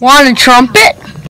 Want a trumpet?